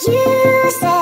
You said